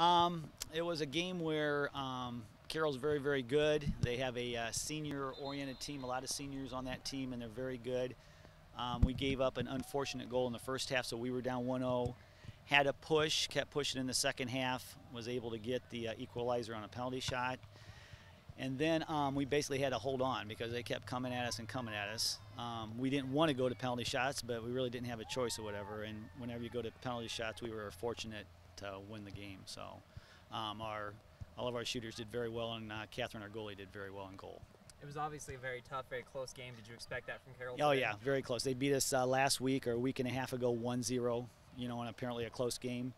Um, it was a game where um, Carroll's very, very good. They have a uh, senior-oriented team, a lot of seniors on that team, and they're very good. Um, we gave up an unfortunate goal in the first half, so we were down 1-0. Had a push, kept pushing in the second half, was able to get the uh, equalizer on a penalty shot. And then um, we basically had to hold on because they kept coming at us and coming at us. Um, we didn't want to go to penalty shots, but we really didn't have a choice or whatever. And whenever you go to penalty shots, we were fortunate to win the game. So um, our all of our shooters did very well, and uh, Catherine, our goalie, did very well in goal. It was obviously a very tough, very close game. Did you expect that from Carroll? Oh today? yeah, very close. They beat us uh, last week or a week and a half ago, 1-0. You know, and apparently a close game.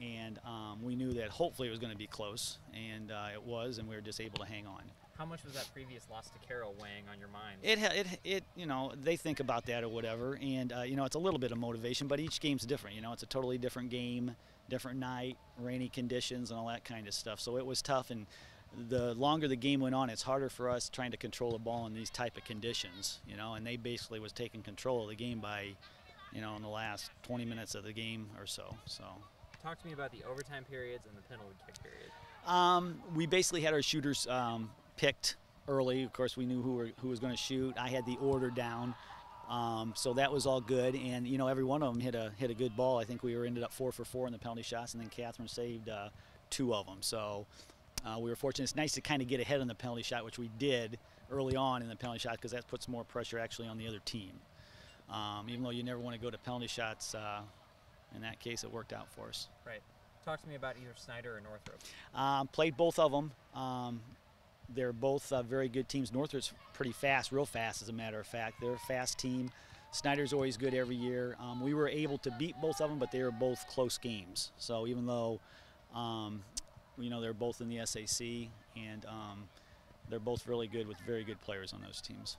And um, we knew that hopefully it was going to be close, and uh, it was, and we were just able to hang on. How much was that previous loss to Carroll weighing on your mind? It, it, it, you know, they think about that or whatever, and uh, you know, it's a little bit of motivation, but each game's different. You know, it's a totally different game, different night, rainy conditions, and all that kind of stuff. So it was tough, and the longer the game went on, it's harder for us trying to control the ball in these type of conditions. You know, and they basically was taking control of the game by, you know, in the last 20 minutes of the game or so. So. Talk to me about the overtime periods and the penalty kick period. Um, we basically had our shooters um, picked early. Of course, we knew who, were, who was going to shoot. I had the order down, um, so that was all good. And you know, every one of them hit a hit a good ball. I think we were ended up four for four in the penalty shots, and then Catherine saved uh, two of them. So uh, we were fortunate. It's nice to kind of get ahead on the penalty shot, which we did early on in the penalty shot, because that puts more pressure actually on the other team. Um, even though you never want to go to penalty shots, uh, in that case, it worked out for us. Right. Talk to me about either Snyder or Northrop. Um, played both of them. Um, they're both uh, very good teams. Northrop's pretty fast, real fast, as a matter of fact. They're a fast team. Snyder's always good every year. Um, we were able to beat both of them, but they were both close games. So even though, um, you know, they're both in the SAC, and um, they're both really good with very good players on those teams.